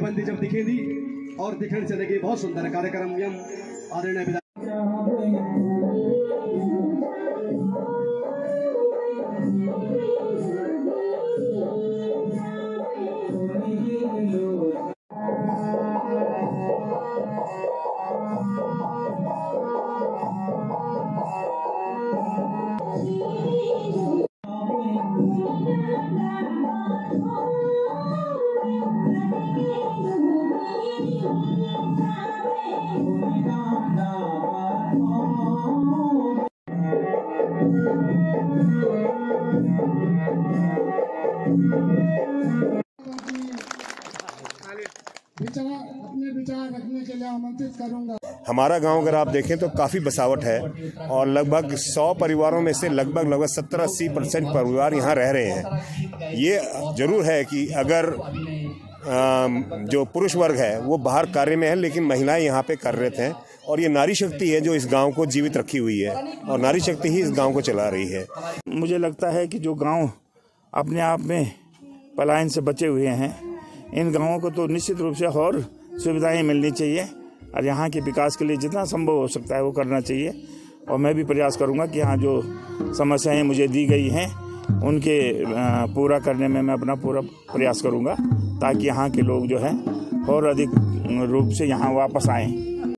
बंदी जब दिखेगी और दिखने चलेगी बहुत सुंदर कार्यक्रम यम आदरणीय विचार हमारा गाँव अगर आप देखें तो काफ़ी बसावट है और लगभग 100 परिवारों में से लगभग लगभग 70 अस्सी परसेंट परिवार यहाँ रह रहे हैं। ये ज़रूर है कि अगर जो पुरुष वर्ग है, वो बाहर कार्य में है, लेकिन महिलाएँ यहाँ पे कार्यरत हैं और ये नारी शक्ति है जो इस गाँव को जीवित रखी हुई है और नारी शक्ति ही इस गाँव को चला रही है। मुझे लगता है कि जो गाँव अपने आप में पलायन से बचे हुए हैं, इन गाँवों को तो निश्चित रूप से और सुविधाएँ मिलनी चाहिए और यहाँ के विकास के लिए जितना संभव हो सकता है वो करना चाहिए। और मैं भी प्रयास करूँगा कि यहाँ जो समस्याएँ मुझे दी गई हैं, उनके पूरा करने में मैं अपना पूरा प्रयास करूँगा ताकि यहाँ के लोग जो है और अधिक रूप से यहाँ वापस आएँ।